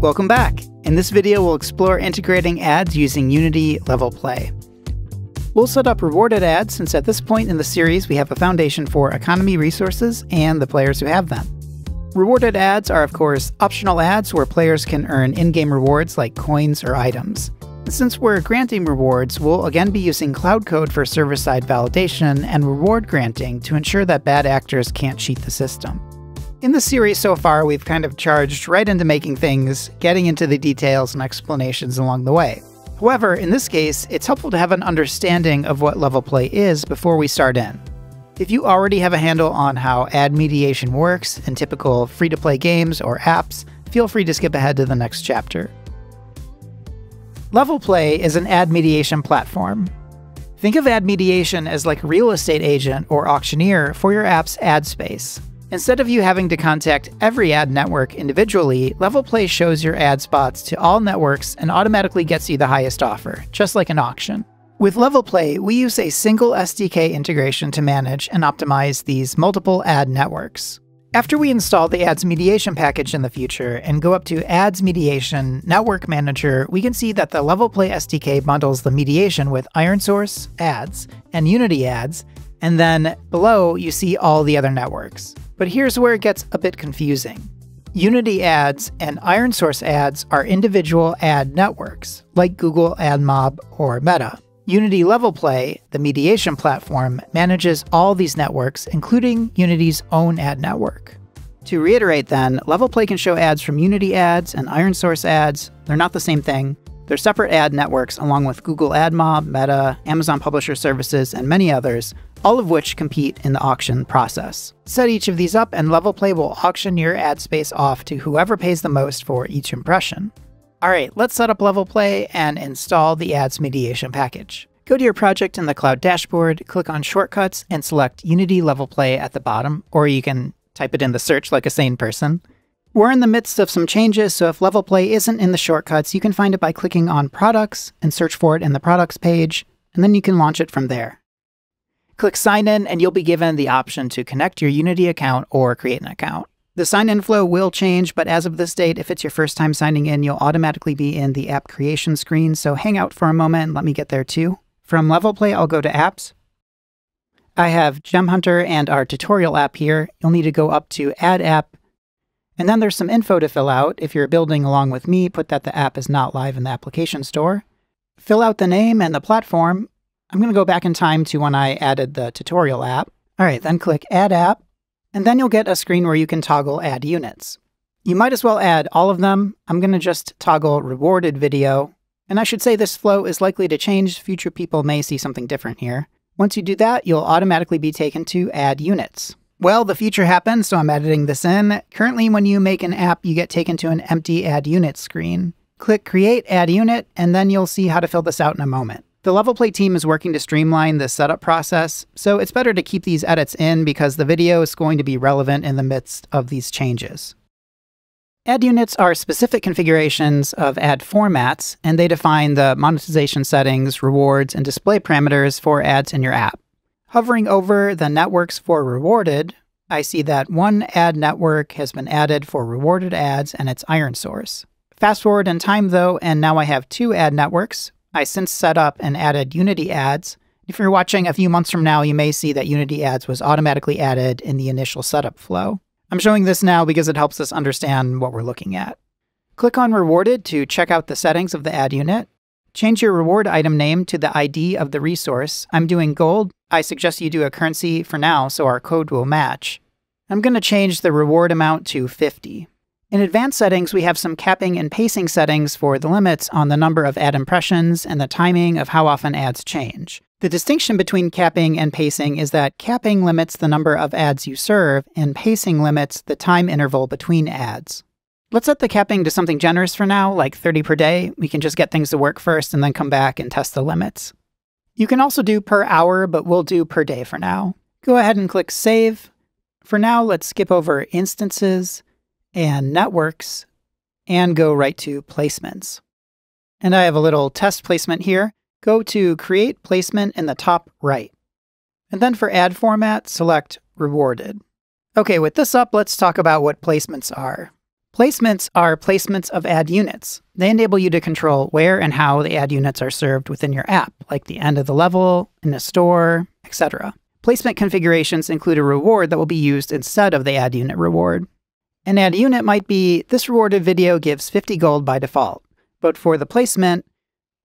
Welcome back. In this video, we'll explore integrating ads using Unity Level Play. We'll set up rewarded ads since at this point in the series we have a foundation for economy resources and the players who have them. Rewarded ads are, of course, optional ads where players can earn in game rewards like coins or items. Since we're granting rewards, we'll again be using Cloud Code for server side validation and reward granting to ensure that bad actors can't cheat the system. In the series so far, we've kind of charged right into making things, getting into the details and explanations along the way. However, in this case, it's helpful to have an understanding of what level play is before we start in. If you already have a handle on how ad mediation works in typical free to play games or apps, feel free to skip ahead to the next chapter. Level Play is an ad mediation platform. Think of ad mediation as like a real estate agent or auctioneer for your app's ad space. Instead of you having to contact every ad network individually, Level Play shows your ad spots to all networks and automatically gets you the highest offer, just like an auction. With Level Play, we use a single SDK integration to manage and optimize these multiple ad networks. After we install the Ads Mediation package in the future and go up to Ads Mediation Network Manager, we can see that the Level Play SDK bundles the mediation with IronSource ads and Unity ads, and then below you see all the other networks. But here's where it gets a bit confusing. Unity ads and IronSource ads are individual ad networks, like Google AdMob or Meta. Unity Level Play, the mediation platform, manages all these networks, including Unity's own ad network. To reiterate then, Level Play can show ads from Unity ads and IronSource ads. They're not the same thing. They're separate ad networks along with Google AdMob, Meta, Amazon Publisher Services, and many others, all of which compete in the auction process. Set each of these up and Level Play will auction your ad space off to whoever pays the most for each impression. Alright, let's set up Level Play and install the ads mediation package. Go to your project in the Cloud dashboard, click on Shortcuts, and select Unity Level Play at the bottom, or you can type it in the search like a sane person. We're in the midst of some changes, so if level play isn't in the shortcuts, you can find it by clicking on Products and search for it in the Products page, and then you can launch it from there. Click Sign In, and you'll be given the option to connect your Unity account or create an account. The sign in flow will change, but as of this date, if it's your first time signing in, you'll automatically be in the app creation screen, so hang out for a moment and let me get there too. From Level Play, I'll go to Apps. I have Gem Hunter and our tutorial app here. You'll need to go up to Add App and then there's some info to fill out. If you're building along with me, put that the app is not live in the application store. Fill out the name and the platform. I'm going to go back in time to when I added the tutorial app. All right, then click Add App, and then you'll get a screen where you can toggle Ad Units. You might as well add all of them. I'm going to just toggle Rewarded Video, and I should say this flow is likely to change. Future people may see something different here. Once you do that, you'll automatically be taken to Ad Units. Well, the future happened, so I'm editing this in. Currently, when you make an app, you get taken to an empty ad unit screen. Click Create Ad Unit, and then you'll see how to fill this out in a moment. The level play team is working to streamline the setup process, so it's better to keep these edits in because the video is going to be relevant in the midst of these changes. Ad units are specific configurations of ad formats, and they define the monetization settings, rewards, and display parameters for ads in your app. Hovering over the networks for rewarded, I see that one ad network has been added for rewarded ads and it's iron source. Fast forward in time though, and now I have two ad networks. I since set up and added Unity ads. If you're watching a few months from now, you may see that Unity ads was automatically added in the initial setup flow. I'm showing this now because it helps us understand what we're looking at. Click on Rewarded to check out the settings of the ad unit. Change your reward item name to the ID of the resource. I'm doing gold. I suggest you do a currency for now so our code will match. I'm going to change the reward amount to 50. In advanced settings, we have some capping and pacing settings for the limits on the number of ad impressions and the timing of how often ads change. The distinction between capping and pacing is that capping limits the number of ads you serve, and pacing limits the time interval between ads. Let's set the capping to something generous for now, like 30 per day. We can just get things to work first and then come back and test the limits. You can also do per hour, but we'll do per day for now. Go ahead and click Save. For now, let's skip over Instances and Networks and go right to Placements. And I have a little test placement here. Go to Create Placement in the top right. And then for Ad Format, select Rewarded. Okay, with this up, let's talk about what placements are. Placements are placements of ad units. They enable you to control where and how the ad units are served within your app, like the end of the level, in a store, etc. Placement configurations include a reward that will be used instead of the ad unit reward. An ad unit might be this rewarded video gives 50 gold by default, but for the placement,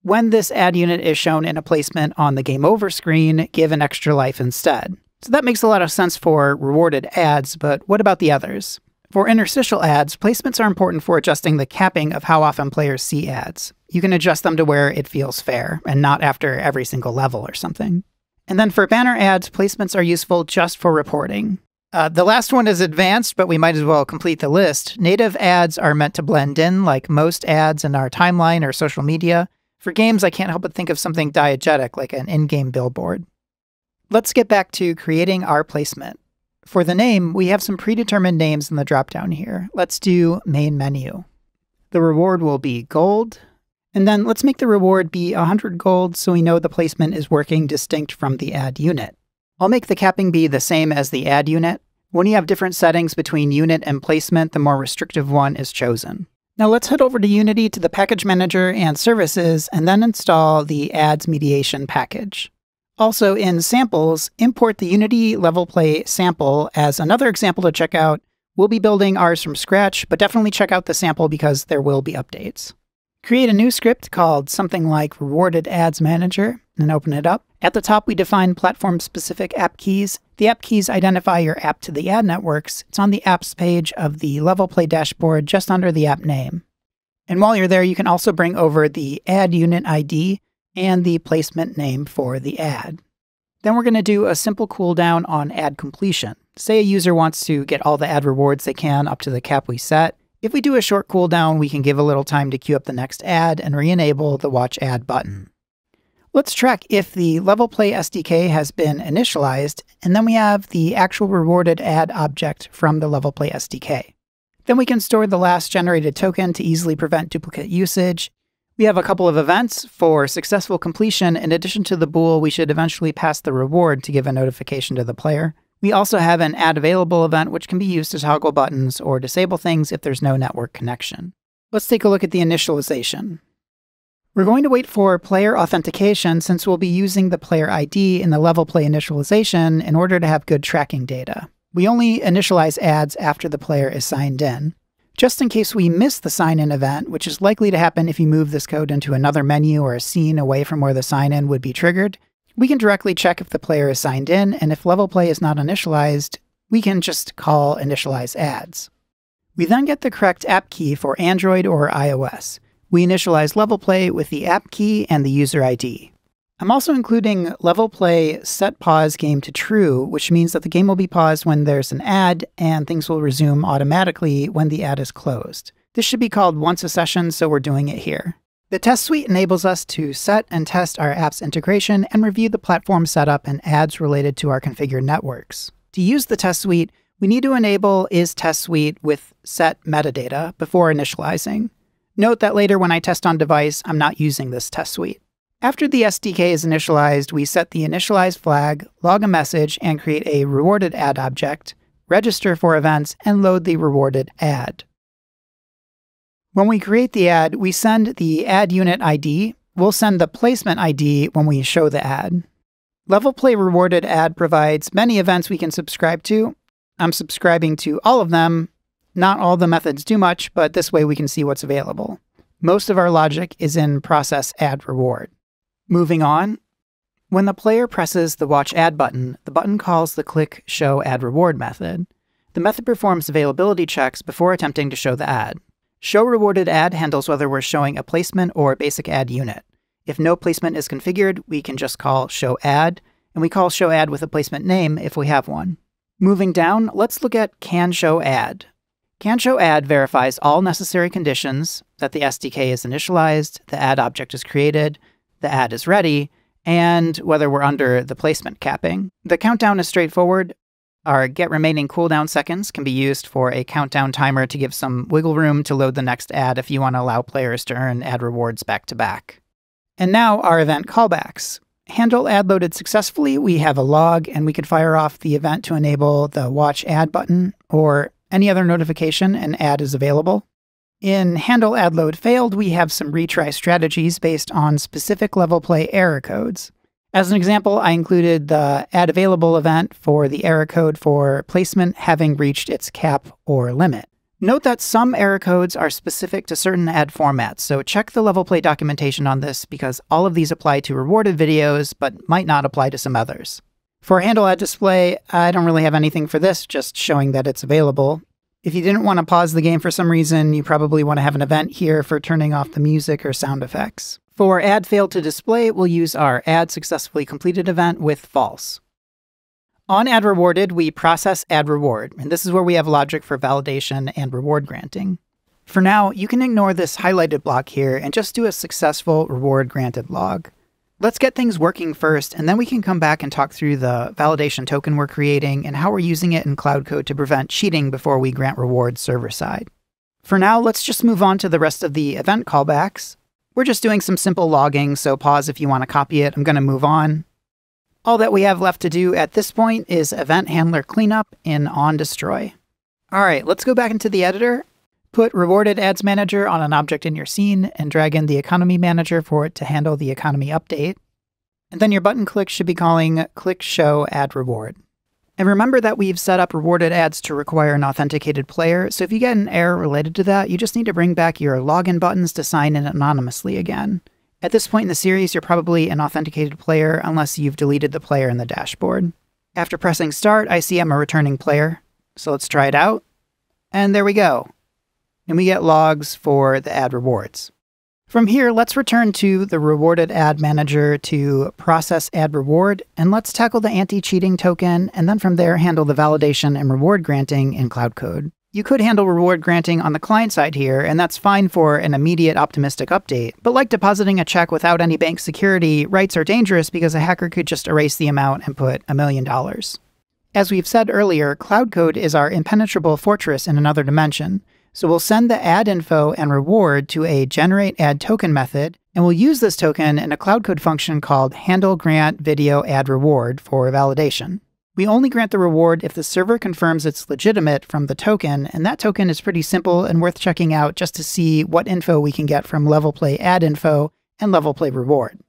when this ad unit is shown in a placement on the game over screen, give an extra life instead. So that makes a lot of sense for rewarded ads, but what about the others? For interstitial ads, placements are important for adjusting the capping of how often players see ads. You can adjust them to where it feels fair, and not after every single level or something. And then for banner ads, placements are useful just for reporting. Uh, the last one is advanced, but we might as well complete the list. Native ads are meant to blend in, like most ads in our timeline or social media. For games, I can't help but think of something diegetic, like an in game billboard. Let's get back to creating our placement. For the name, we have some predetermined names in the dropdown here. Let's do main menu. The reward will be gold. And then let's make the reward be 100 gold so we know the placement is working distinct from the ad unit. I'll make the capping be the same as the ad unit. When you have different settings between unit and placement, the more restrictive one is chosen. Now let's head over to Unity to the package manager and services and then install the ads mediation package. Also, in samples, import the Unity level play sample as another example to check out. We'll be building ours from scratch, but definitely check out the sample because there will be updates. Create a new script called something like Rewarded Ads Manager and open it up. At the top, we define platform specific app keys. The app keys identify your app to the ad networks. It's on the apps page of the level play dashboard just under the app name. And while you're there, you can also bring over the ad unit ID and the placement name for the ad. Then we're going to do a simple cooldown on ad completion. Say a user wants to get all the ad rewards they can up to the cap we set. If we do a short cooldown, we can give a little time to queue up the next ad and re-enable the watch ad button. Let's track if the level play SDK has been initialized, and then we have the actual rewarded ad object from the level play SDK. Then we can store the last generated token to easily prevent duplicate usage, we have a couple of events for successful completion. In addition to the bool, we should eventually pass the reward to give a notification to the player. We also have an ad available event, which can be used to toggle buttons or disable things if there's no network connection. Let's take a look at the initialization. We're going to wait for player authentication since we'll be using the player ID in the level play initialization in order to have good tracking data. We only initialize ads after the player is signed in. Just in case we miss the sign in event, which is likely to happen if you move this code into another menu or a scene away from where the sign in would be triggered, we can directly check if the player is signed in, and if level play is not initialized, we can just call initialize ads. We then get the correct app key for Android or iOS. We initialize level play with the app key and the user ID. I'm also including level play set pause game to true, which means that the game will be paused when there's an ad and things will resume automatically when the ad is closed. This should be called once a session, so we're doing it here. The test suite enables us to set and test our app's integration and review the platform setup and ads related to our configured networks. To use the test suite, we need to enable is test suite with set metadata before initializing. Note that later when I test on device, I'm not using this test suite. After the SDK is initialized, we set the initialize flag, log a message, and create a rewarded ad object, register for events, and load the rewarded ad. When we create the ad, we send the ad unit ID. We'll send the placement ID when we show the ad. Level Play Rewarded Ad provides many events we can subscribe to. I'm subscribing to all of them. Not all the methods do much, but this way we can see what's available. Most of our logic is in process ad reward. Moving on, when the player presses the Watch Ad button, the button calls the Click Show Ad Reward method. The method performs availability checks before attempting to show the ad. Show Rewarded Ad handles whether we're showing a placement or a basic ad unit. If no placement is configured, we can just call Show Ad, and we call Show Ad with a placement name if we have one. Moving down, let's look at Can Show Ad. Can Show Ad verifies all necessary conditions that the SDK is initialized, the ad object is created, the ad is ready, and whether we're under the placement capping. The countdown is straightforward. Our get remaining cooldown seconds can be used for a countdown timer to give some wiggle room to load the next ad if you want to allow players to earn ad rewards back to back. And now our event callbacks. Handle ad loaded successfully, we have a log and we could fire off the event to enable the watch ad button or any other notification an ad is available. In handle ad load failed, we have some retry strategies based on specific level play error codes. As an example, I included the ad available event for the error code for placement having reached its cap or limit. Note that some error codes are specific to certain ad formats, so check the level play documentation on this because all of these apply to rewarded videos but might not apply to some others. For handle ad display, I don't really have anything for this, just showing that it's available. If you didn't want to pause the game for some reason, you probably want to have an event here for turning off the music or sound effects. For ad failed to display, we'll use our ad successfully completed event with false. On ad rewarded, we process ad reward, and this is where we have logic for validation and reward granting. For now, you can ignore this highlighted block here and just do a successful reward granted log. Let's get things working first, and then we can come back and talk through the validation token we're creating and how we're using it in Cloud Code to prevent cheating before we grant rewards server side. For now, let's just move on to the rest of the event callbacks. We're just doing some simple logging, so pause if you want to copy it. I'm going to move on. All that we have left to do at this point is event handler cleanup in onDestroy. All right, let's go back into the editor Put rewarded ads manager on an object in your scene and drag in the economy manager for it to handle the economy update. And then your button click should be calling click show ad reward. And remember that we've set up rewarded ads to require an authenticated player, so if you get an error related to that, you just need to bring back your login buttons to sign in anonymously again. At this point in the series, you're probably an authenticated player unless you've deleted the player in the dashboard. After pressing start, I see I'm a returning player. So let's try it out. And there we go and we get logs for the ad rewards. From here, let's return to the rewarded ad manager to process ad reward, and let's tackle the anti-cheating token, and then from there handle the validation and reward granting in Cloud Code. You could handle reward granting on the client side here, and that's fine for an immediate optimistic update. But like depositing a check without any bank security, writes are dangerous because a hacker could just erase the amount and put a million dollars. As we've said earlier, Cloud Code is our impenetrable fortress in another dimension. So we'll send the ad info and reward to a generate ad token method, and we'll use this token in a Cloud Code function called handle grant video ad reward for validation. We only grant the reward if the server confirms it's legitimate from the token, and that token is pretty simple and worth checking out just to see what info we can get from level play ad info and level play reward.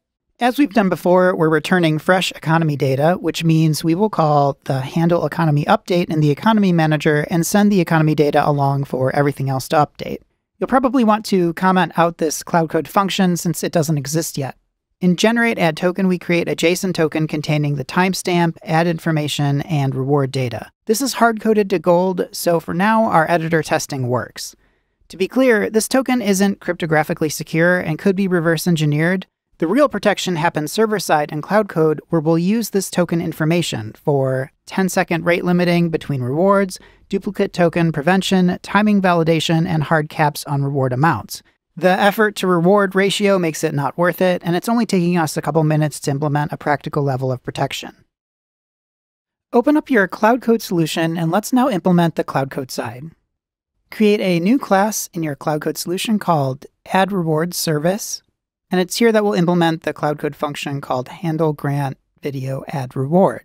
As we've done before, we're returning fresh economy data, which means we will call the handle economy update in the economy manager and send the economy data along for everything else to update. You'll probably want to comment out this Cloud Code function since it doesn't exist yet. In generate ad token, we create a JSON token containing the timestamp, ad information, and reward data. This is hard coded to gold, so for now, our editor testing works. To be clear, this token isn't cryptographically secure and could be reverse engineered, the real protection happens server side in Cloud Code, where we'll use this token information for 10 second rate limiting between rewards, duplicate token prevention, timing validation, and hard caps on reward amounts. The effort to reward ratio makes it not worth it, and it's only taking us a couple minutes to implement a practical level of protection. Open up your Cloud Code solution, and let's now implement the Cloud Code side. Create a new class in your Cloud Code solution called Ad Reward Service and it's here that we'll implement the Cloud Code function called handle grant video ad reward.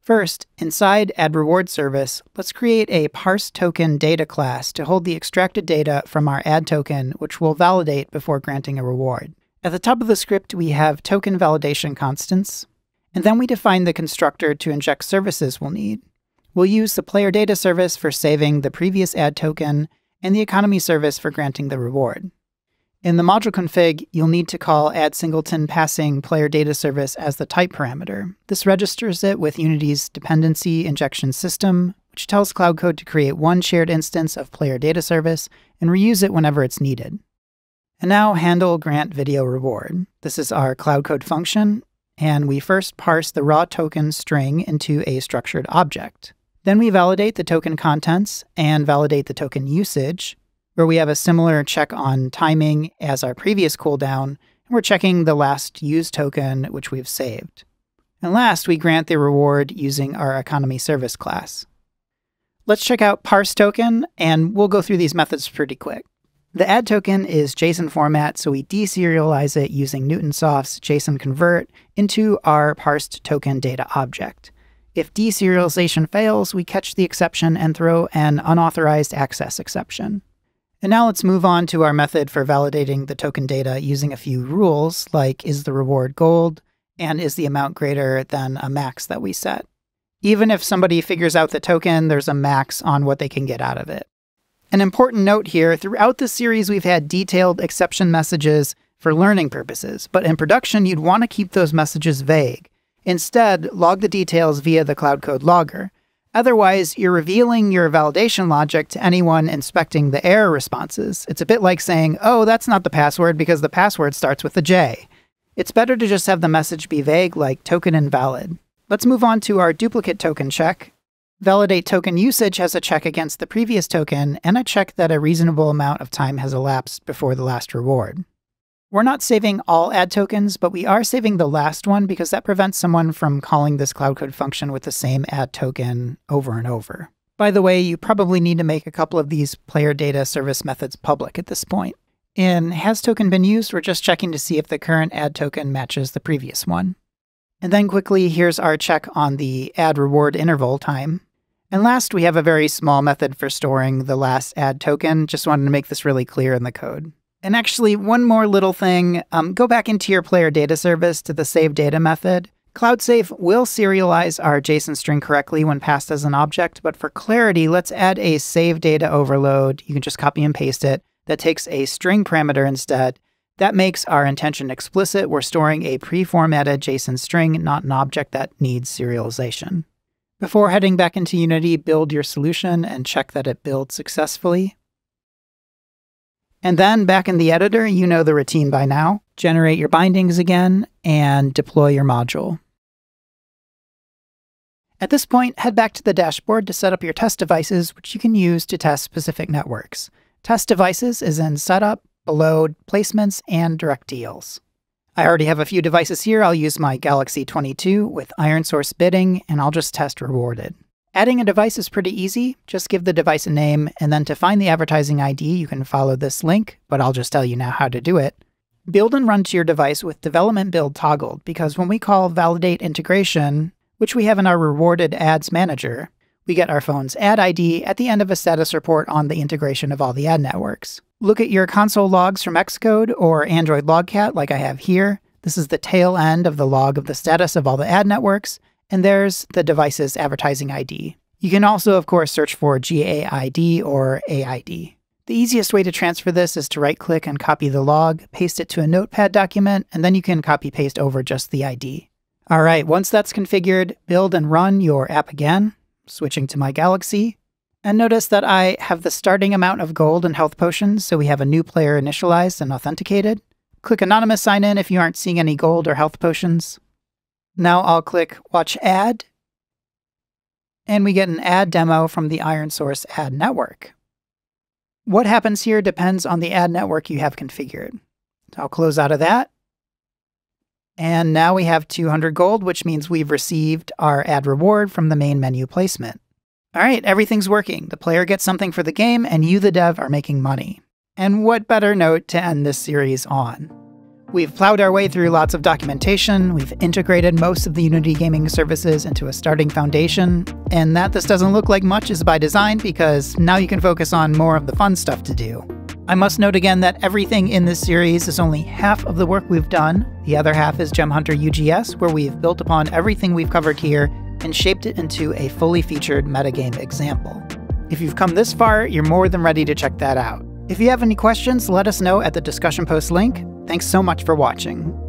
First, inside ad reward service, let's create a parse token data class to hold the extracted data from our ad token, which we'll validate before granting a reward. At the top of the script, we have token validation constants, and then we define the constructor to inject services we'll need. We'll use the player data service for saving the previous ad token and the economy service for granting the reward. In the module config, you'll need to call add singleton passing player data service as the type parameter. This registers it with Unity's dependency injection system, which tells Cloud Code to create one shared instance of player data service and reuse it whenever it's needed. And now handle grant video reward. This is our Cloud Code function, and we first parse the raw token string into a structured object. Then we validate the token contents and validate the token usage, where we have a similar check on timing as our previous cooldown, and we're checking the last used token which we've saved. And last, we grant the reward using our economy service class. Let's check out parse token, and we'll go through these methods pretty quick. The ad token is JSON format, so we deserialize it using Newtonsoft's JSON convert into our parsed token data object. If deserialization fails, we catch the exception and throw an unauthorized access exception. And now let's move on to our method for validating the token data using a few rules, like is the reward gold, and is the amount greater than a max that we set. Even if somebody figures out the token, there's a max on what they can get out of it. An important note here throughout the series, we've had detailed exception messages for learning purposes, but in production, you'd want to keep those messages vague. Instead, log the details via the Cloud Code logger. Otherwise, you're revealing your validation logic to anyone inspecting the error responses. It's a bit like saying, oh, that's not the password because the password starts with a J. It's better to just have the message be vague, like token invalid. Let's move on to our duplicate token check. Validate token usage has a check against the previous token and a check that a reasonable amount of time has elapsed before the last reward. We're not saving all ad tokens, but we are saving the last one because that prevents someone from calling this Cloud Code function with the same ad token over and over. By the way, you probably need to make a couple of these player data service methods public at this point. In Has Token Been Used, we're just checking to see if the current ad token matches the previous one. And then quickly, here's our check on the ad reward interval time. And last, we have a very small method for storing the last ad token. Just wanted to make this really clear in the code. And actually, one more little thing um, go back into your player data service to the save data method. CloudSave will serialize our JSON string correctly when passed as an object, but for clarity, let's add a save data overload. You can just copy and paste it that takes a string parameter instead. That makes our intention explicit. We're storing a pre-formatted JSON string, not an object that needs serialization. Before heading back into Unity, build your solution and check that it builds successfully. And then back in the editor, you know the routine by now. Generate your bindings again and deploy your module. At this point, head back to the dashboard to set up your test devices, which you can use to test specific networks. Test devices is in Setup, Below, Placements, and Direct Deals. I already have a few devices here. I'll use my Galaxy 22 with iron source bidding, and I'll just test rewarded. Adding a device is pretty easy. Just give the device a name, and then to find the advertising ID, you can follow this link, but I'll just tell you now how to do it. Build and run to your device with development build toggled, because when we call validate integration, which we have in our rewarded ads manager, we get our phone's ad ID at the end of a status report on the integration of all the ad networks. Look at your console logs from Xcode or Android Logcat like I have here. This is the tail end of the log of the status of all the ad networks, and there's the device's advertising ID. You can also, of course, search for GAID or AID. The easiest way to transfer this is to right click and copy the log, paste it to a notepad document, and then you can copy paste over just the ID. All right, once that's configured, build and run your app again, switching to my Galaxy. And notice that I have the starting amount of gold and health potions, so we have a new player initialized and authenticated. Click Anonymous Sign In if you aren't seeing any gold or health potions. Now I'll click Watch Ad, and we get an ad demo from the ironSource ad network. What happens here depends on the ad network you have configured. I'll close out of that. And now we have 200 gold, which means we've received our ad reward from the main menu placement. All right, everything's working. The player gets something for the game, and you, the dev, are making money. And what better note to end this series on? We've plowed our way through lots of documentation, we've integrated most of the Unity gaming services into a starting foundation, and that this doesn't look like much is by design because now you can focus on more of the fun stuff to do. I must note again that everything in this series is only half of the work we've done. The other half is Gem Hunter UGS, where we've built upon everything we've covered here and shaped it into a fully featured metagame example. If you've come this far, you're more than ready to check that out. If you have any questions, let us know at the discussion post link. Thanks so much for watching.